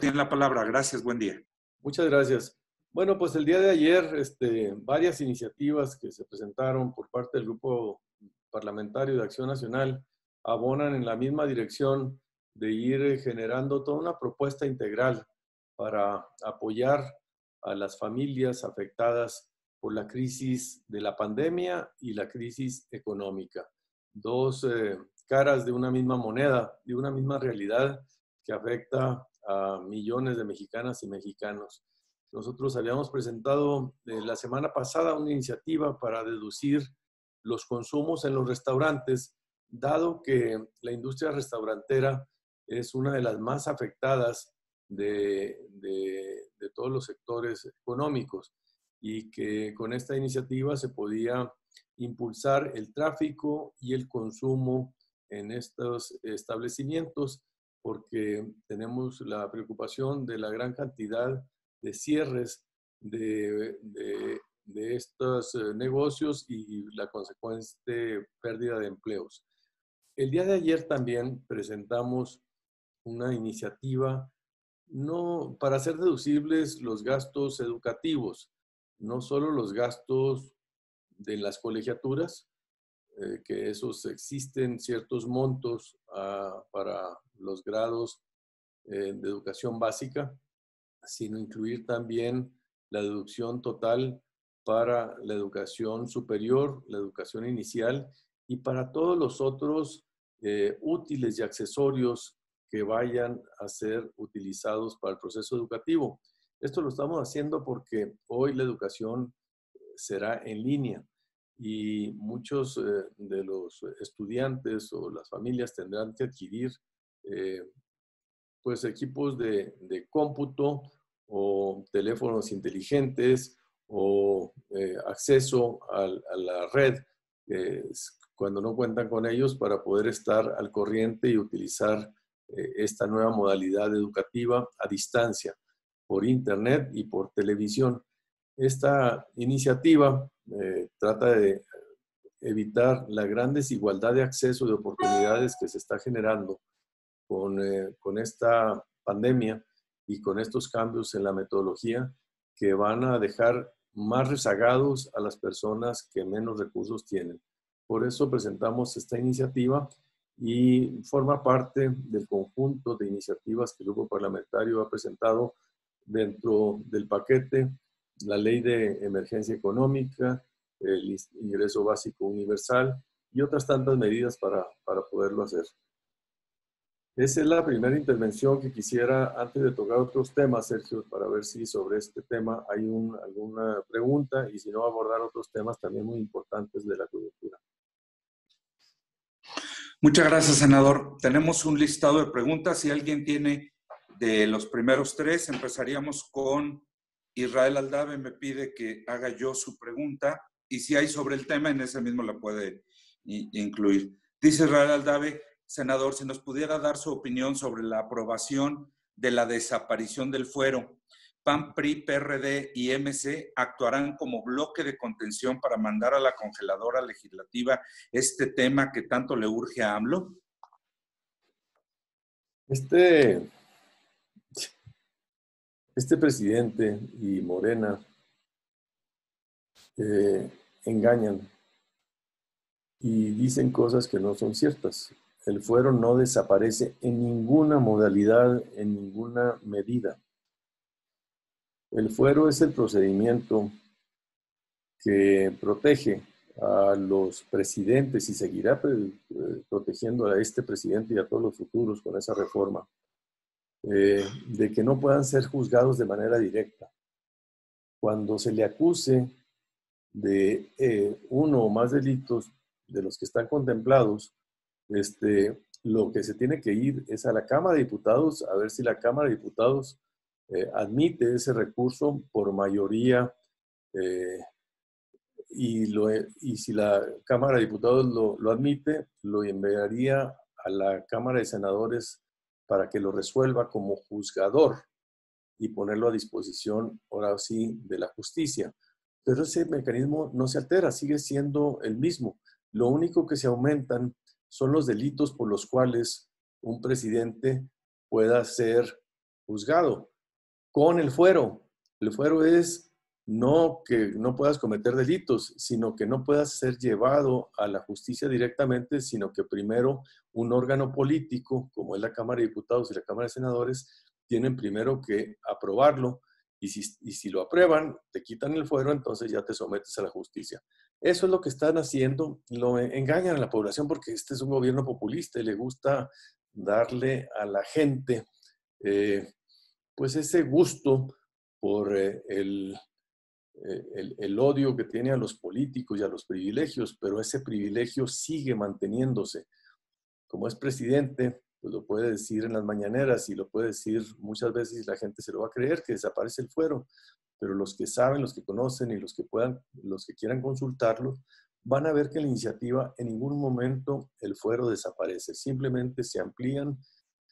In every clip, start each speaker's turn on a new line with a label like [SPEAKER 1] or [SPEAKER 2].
[SPEAKER 1] tiene la palabra. Gracias, buen día.
[SPEAKER 2] Muchas gracias. Bueno, pues el día de ayer, este, varias iniciativas que se presentaron por parte del Grupo Parlamentario de Acción Nacional abonan en la misma dirección de ir generando toda una propuesta integral para apoyar a las familias afectadas por la crisis de la pandemia y la crisis económica. Dos eh, caras de una misma moneda, de una misma realidad que afecta a millones de mexicanas y mexicanos. Nosotros habíamos presentado eh, la semana pasada una iniciativa para deducir los consumos en los restaurantes, dado que la industria restaurantera es una de las más afectadas de, de, todos los sectores económicos y que con esta iniciativa se podía impulsar el tráfico y el consumo en estos establecimientos porque tenemos la preocupación de la gran cantidad de cierres de, de, de estos eh, negocios y la consecuente pérdida de empleos. El día de ayer también presentamos una iniciativa no para hacer deducibles los gastos educativos, no solo los gastos de las colegiaturas, eh, que esos existen ciertos montos ah, para los grados eh, de educación básica, sino incluir también la deducción total para la educación superior, la educación inicial y para todos los otros eh, útiles y accesorios que vayan a ser utilizados para el proceso educativo. Esto lo estamos haciendo porque hoy la educación será en línea y muchos eh, de los estudiantes o las familias tendrán que adquirir eh, pues equipos de, cómputo o teléfonos inteligentes o eh, acceso a, la red cuando no cuentan con ellos para poder estar al corriente y utilizar esta nueva modalidad educativa a distancia por internet y por televisión. Esta iniciativa eh, trata de evitar la gran desigualdad de acceso de oportunidades que se está generando con, eh, con esta pandemia y con estos cambios en la metodología que van a dejar más rezagados a las personas que menos recursos tienen. Por eso presentamos esta iniciativa y forma parte del conjunto de iniciativas que el grupo parlamentario ha presentado dentro del paquete la ley de emergencia económica, el ingreso básico universal y otras tantas medidas para, para poderlo hacer. Esa es la primera intervención que quisiera, antes de tocar otros temas, Sergio, para ver si sobre este tema hay alguna pregunta y si no, abordar otros temas también muy importantes de la coyuntura.
[SPEAKER 1] Muchas gracias, senador. Tenemos un listado de preguntas. Si alguien tiene de los primeros tres, empezaríamos con Israel Aldave. Me pide que haga yo su pregunta y si hay sobre el tema, en ese mismo la puede incluir. Dice Israel Aldave, senador, si nos pudiera dar su opinión sobre la aprobación de la desaparición del fuero. PAN, PRI, PRD y MC actuarán como bloque de contención para mandar a la congeladora legislativa este tema que tanto le urge a AMLO?
[SPEAKER 2] Este, este presidente y Morena eh, engañan y dicen cosas que no son ciertas. El fuero no desaparece en ninguna modalidad, en ninguna medida. El fuero es el procedimiento que protege a los presidentes y seguirá eh, protegiendo a este presidente y a todos los futuros con esa reforma, eh, de que no puedan ser juzgados de manera directa. Cuando se le acuse de eh, uno o más delitos de los que están contemplados, este, lo que se tiene que ir es a la Cámara de Diputados a ver si la Cámara de Diputados eh, admite ese recurso por mayoría y, lo, y, si la Cámara de Diputados lo, lo, admite, lo enviaría a la Cámara de Senadores para que lo resuelva como juzgador y ponerlo a disposición, ahora sí, de la justicia pero ese mecanismo no se altera, sigue siendo el mismo. Lo único que se aumentan son los delitos por los cuales un presidente pueda ser juzgado con el fuero. El fuero es no que no puedas cometer delitos, sino que no puedas ser llevado a la justicia directamente, sino que primero un órgano político, como es la Cámara de Diputados y la Cámara de Senadores, tienen primero que aprobarlo y si, y si lo aprueban, te quitan el fuero, entonces ya te sometes a la justicia. Eso es lo que están haciendo, lo engañan a la población porque este es un gobierno populista y le gusta darle a la gente eh, pues ese gusto por eh, el, el, el, odio que tiene a los políticos y a los privilegios, pero ese privilegio sigue manteniéndose. Como es presidente, pues lo puede decir en las mañaneras y lo puede decir muchas veces y la gente se lo va a creer que desaparece el fuero, pero los que saben, los que conocen y los que puedan, los que quieran consultarlo, van a ver que la iniciativa en ningún momento el fuero desaparece, simplemente se amplían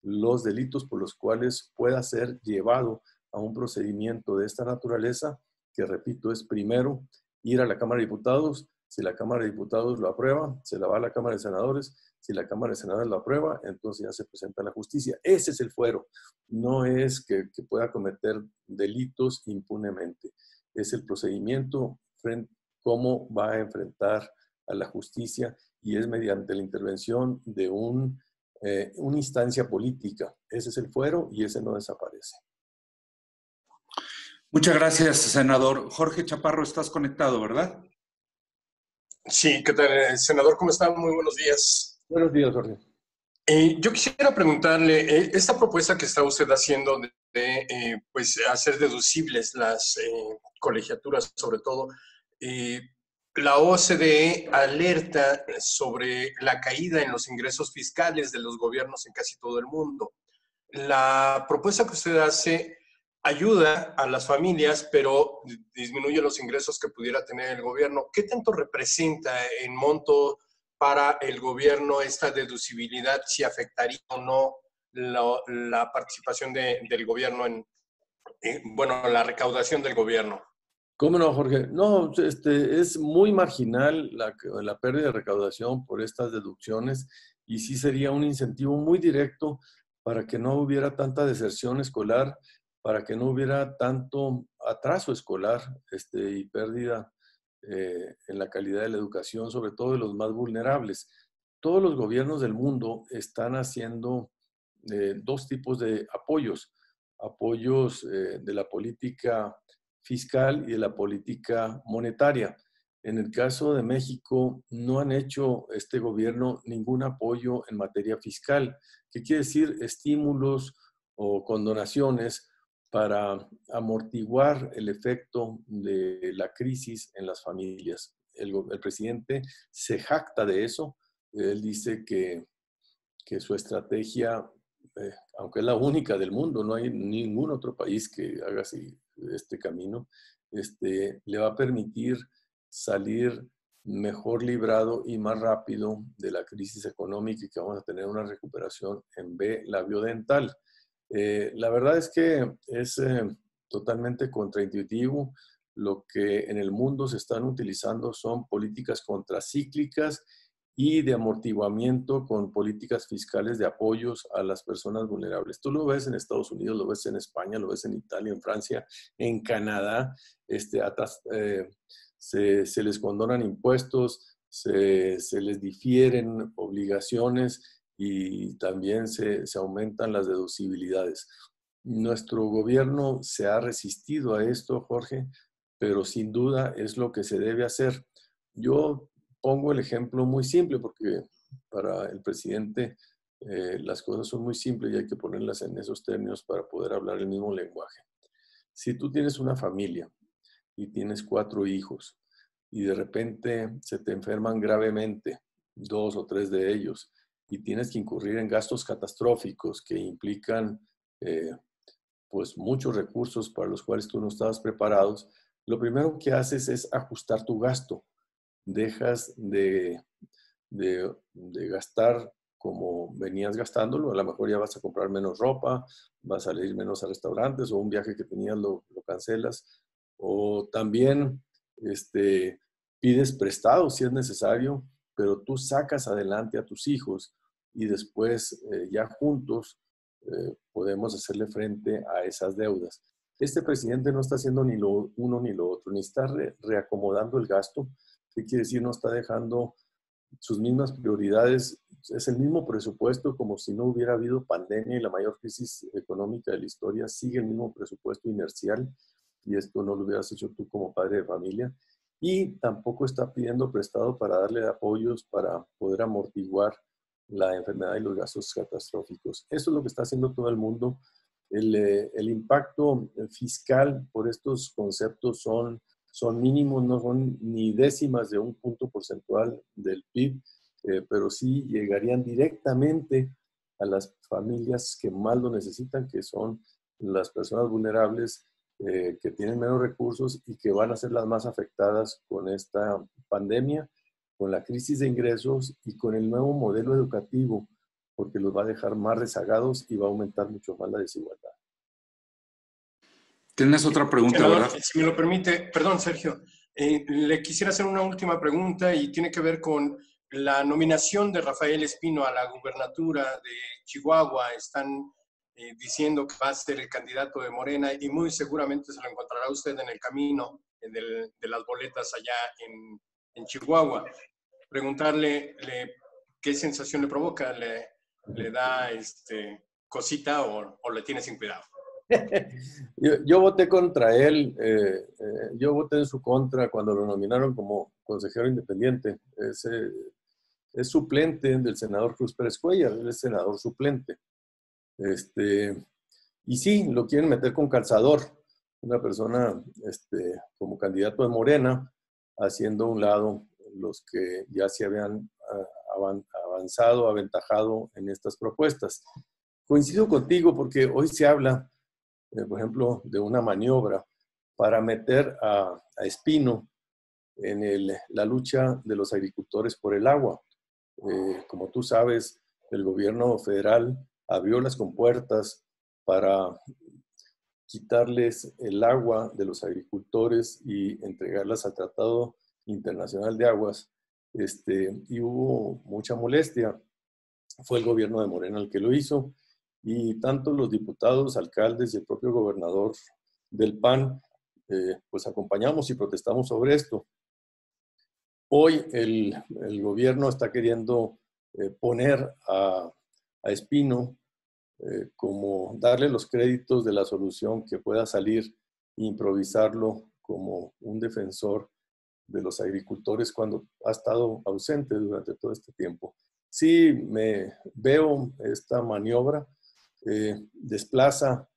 [SPEAKER 2] los delitos por los cuales pueda ser llevado a un procedimiento de esta naturaleza, que repito, es primero ir a la Cámara de Diputados, si la Cámara de Diputados lo aprueba, se la va a la Cámara de Senadores, si la Cámara de Senadores lo aprueba, entonces ya se presenta a la justicia. Ese es el fuero, no es que, pueda cometer delitos impunemente, es el procedimiento frente, cómo va a enfrentar a la justicia y es mediante la intervención de un, eh, una instancia política. Ese es el fuero y ese no desaparece.
[SPEAKER 1] Muchas gracias, senador. Jorge Chaparro, estás conectado, ¿verdad?
[SPEAKER 3] Sí, ¿qué tal, eh, senador? ¿Cómo está? Muy buenos días.
[SPEAKER 2] Buenos días, Jorge.
[SPEAKER 3] Eh, yo quisiera preguntarle, eh, esta propuesta que está usted haciendo de, de eh, pues, hacer deducibles las colegiaturas, sobre todo, la OCDE alerta sobre la caída en los ingresos fiscales de los gobiernos en casi todo el mundo. La propuesta que usted hace ayuda a las familias, pero disminuye los ingresos que pudiera tener el gobierno. ¿Qué tanto representa en monto para el gobierno esta deducibilidad, si afectaría o no la, la participación de, del gobierno en, en, bueno, la recaudación del gobierno?
[SPEAKER 2] ¿Cómo no, Jorge? No, este, es muy marginal la, la pérdida de recaudación por estas deducciones y sí sería un incentivo muy directo para que no hubiera tanta deserción escolar para que no hubiera tanto atraso escolar este, y pérdida eh, en la calidad de la educación, sobre todo de los más vulnerables. Todos los gobiernos del mundo están haciendo eh, dos tipos de apoyos, apoyos eh, de la política fiscal y de la política monetaria. En el caso de México, no han hecho este gobierno ningún apoyo en materia fiscal. ¿Qué quiere decir? Estímulos o condonaciones para amortiguar el efecto de la crisis en las familias. El, presidente se jacta de eso. Él dice que, que su estrategia, eh, aunque es la única del mundo, no hay ningún otro país que haga así este camino, este, le va a permitir salir mejor librado y más rápido de la crisis económica y que vamos a tener una recuperación en B labiodental. Eh, la verdad es que es eh, totalmente contraintuitivo. Lo que en el mundo se están utilizando son políticas contracíclicas y de amortiguamiento con políticas fiscales de apoyos a las personas vulnerables. Tú lo ves en Estados Unidos, lo ves en España, lo ves en Italia, en Francia, en Canadá. Este, atrás, eh, se, se, les condonan impuestos, se, se les difieren obligaciones y también se, se, aumentan las deducibilidades. Nuestro gobierno se ha resistido a esto, Jorge, pero sin duda es lo que se debe hacer. Yo pongo el ejemplo muy simple porque para el presidente eh, las cosas son muy simples y hay que ponerlas en esos términos para poder hablar el mismo lenguaje. Si tú tienes una familia y tienes cuatro hijos y de repente se te enferman gravemente, dos o tres de ellos, y tienes que incurrir en gastos catastróficos que implican eh, pues muchos recursos para los cuales tú no estabas preparados, lo primero que haces es ajustar tu gasto. Dejas de, de, gastar como venías gastándolo, a lo mejor ya vas a comprar menos ropa, vas a ir menos a restaurantes o un viaje que tenías lo, lo cancelas, o también este, pides prestado si es necesario, pero tú sacas adelante a tus hijos y después eh, ya juntos eh, podemos hacerle frente a esas deudas. Este presidente no está haciendo ni lo uno ni lo otro, ni está reacomodando el gasto, ¿qué quiere decir? No está dejando sus mismas prioridades, es el mismo presupuesto como si no hubiera habido pandemia y la mayor crisis económica de la historia, sigue el mismo presupuesto inercial y esto no lo hubieras hecho tú como padre de familia y tampoco está pidiendo prestado para darle apoyos para poder amortiguar la enfermedad y los gastos catastróficos. Eso es lo que está haciendo todo el mundo. El, eh, impacto fiscal por estos conceptos son, son mínimos, no son ni décimas de un punto porcentual del PIB, eh, pero sí llegarían directamente a las familias que más lo necesitan, que son las personas vulnerables eh, que tienen menos recursos y que van a ser las más afectadas con esta pandemia, con la crisis de ingresos y con el nuevo modelo educativo, porque los va a dejar más rezagados y va a aumentar mucho más la desigualdad.
[SPEAKER 1] Tienes otra pregunta, ¿verdad?
[SPEAKER 3] Si me lo permite, perdón, Sergio, eh, le quisiera hacer una última pregunta y tiene que ver con la nominación de Rafael Espino a la gubernatura de Chihuahua. Están eh, diciendo que va a ser el candidato de Morena y muy seguramente se lo encontrará usted en el camino de las boletas allá en, en Chihuahua. Preguntarle qué sensación le provoca, le, da este, cosita o, le tiene sin cuidado.
[SPEAKER 2] yo, voté contra él, eh, eh, yo voté en su contra cuando lo nominaron como consejero independiente. Es, es suplente del senador Cruz Pérez Cuellar, él es senador suplente. Este, y sí, lo quieren meter con calzador, una persona este, como candidato de Morena, haciendo a un lado los que ya se habían ah, avanzado, aventajado en estas propuestas. Coincido contigo porque hoy se habla, eh, por ejemplo, de una maniobra para meter a, Espino en la lucha de los agricultores por el agua. Eh, como tú sabes, el gobierno federal abrió las compuertas para quitarles el agua de los agricultores y entregarlas al Tratado Internacional de Aguas, este, y hubo mucha molestia. Fue el gobierno de Morena el que lo hizo, y tanto los diputados, alcaldes y el propio gobernador del PAN, eh, pues acompañamos y protestamos sobre esto. Hoy el, gobierno está queriendo eh, poner a Espino eh, como darle los créditos de la solución que pueda salir e improvisarlo como un defensor de los agricultores cuando ha estado ausente durante todo este tiempo. Sí, me veo esta maniobra, eh, desplaza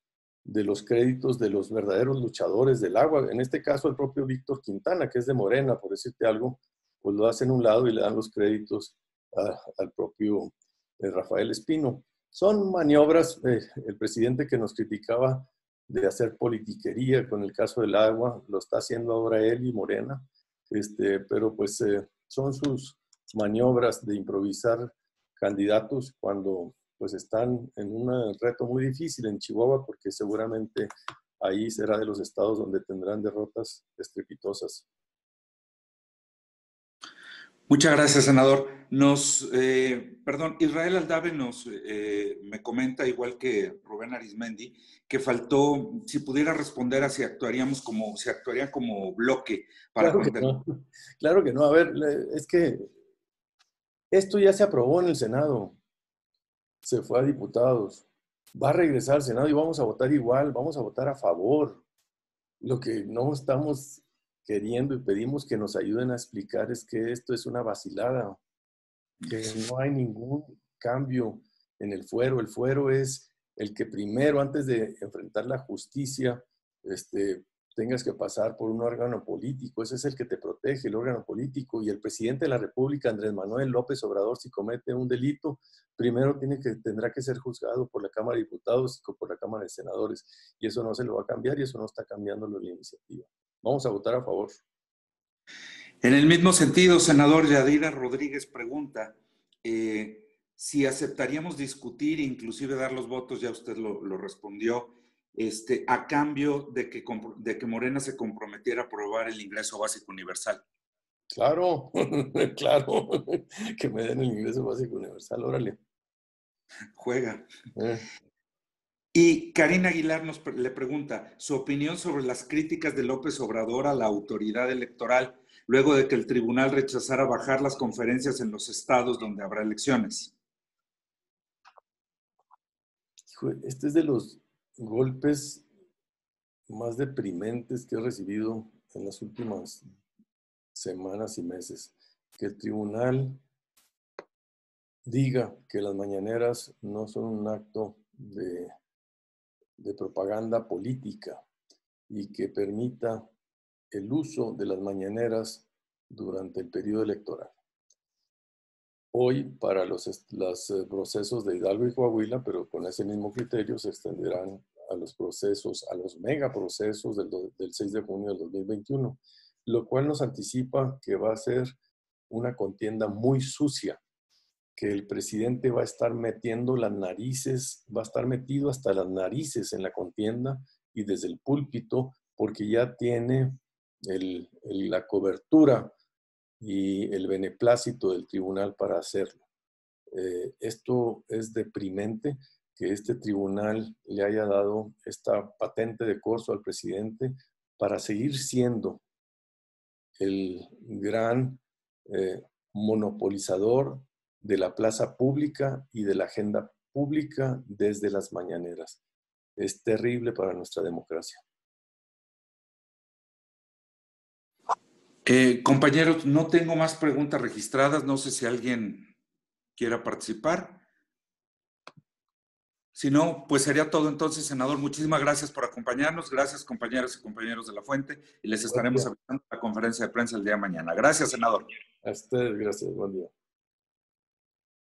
[SPEAKER 2] de los créditos de los verdaderos luchadores del agua, en este caso el propio Víctor Quintana, que es de Morena, por decirte algo, pues lo hacen un lado y le dan los créditos al propio eh, Rafael Espino. Son maniobras, eh, el presidente que nos criticaba de hacer politiquería con el caso del agua, lo está haciendo ahora él y Morena, este, pero pues eh, son sus maniobras de improvisar candidatos cuando pues están en un reto muy difícil en Chihuahua porque seguramente ahí será de los estados donde tendrán derrotas estrepitosas.
[SPEAKER 1] Muchas gracias, senador. Nos, eh, perdón, Israel Aldave nos eh, me comenta, igual que Rubén Arismendi, que faltó, si pudiera responder a si actuaríamos como, si actuarían como bloque para
[SPEAKER 2] claro que, no. claro que no. A ver, es que esto ya se aprobó en el Senado, se fue a diputados, va a regresar al Senado y vamos a votar igual, vamos a votar a favor. Lo que no estamos queriendo y pedimos que nos ayuden a explicar es que esto es una vacilada, que no hay ningún cambio en el fuero. El fuero es el que primero, antes de enfrentar la justicia, este, tengas que pasar por un órgano político. Ese es el que te protege, el órgano político. Y el presidente de la República, Andrés Manuel López Obrador, si comete un delito, primero tiene que, tendrá que ser juzgado por la Cámara de Diputados y por la Cámara de Senadores. Y eso no se lo va a cambiar y eso no está cambiando la iniciativa. Vamos a votar a favor.
[SPEAKER 1] En el mismo sentido, senador Yadira Rodríguez pregunta eh, si aceptaríamos discutir inclusive dar los votos, ya usted lo, respondió, este, a cambio de que, de que Morena se comprometiera a aprobar el ingreso básico universal.
[SPEAKER 2] Claro, claro, que me den el ingreso básico universal, órale.
[SPEAKER 1] Juega. Eh. Y Karina Aguilar nos le pregunta su opinión sobre las críticas de López Obrador a la autoridad electoral luego de que el tribunal rechazara bajar las conferencias en los estados donde habrá elecciones.
[SPEAKER 2] Este es de los golpes más deprimentes que he recibido en las últimas semanas y meses. Que el tribunal diga que las mañaneras no son un acto de, de propaganda política y que permita el uso de las mañaneras durante el periodo electoral. Hoy, para los, eh, procesos de Hidalgo y Coahuila, pero con ese mismo criterio, se extenderán a los procesos, a los megaprocesos del, del 6 de junio del 2021, lo cual nos anticipa que va a ser una contienda muy sucia, que el presidente va a estar metiendo las narices, va a estar metido hasta las narices en la contienda y desde el púlpito, porque ya tiene la cobertura y el beneplácito del tribunal para hacerlo. Eh, esto es deprimente que este tribunal le haya dado esta patente de corso al presidente para seguir siendo el gran eh, monopolizador de la plaza pública y de la agenda pública desde las mañaneras. Es terrible para nuestra democracia.
[SPEAKER 1] Eh, compañeros, no tengo más preguntas registradas. No sé si alguien quiera participar. Si no, pues sería todo entonces, senador. Muchísimas gracias por acompañarnos. Gracias, compañeras y compañeros de la Fuente. Y les estaremos avisando la conferencia de prensa el día de mañana. Gracias, senador.
[SPEAKER 2] A ustedes, gracias. Buen día.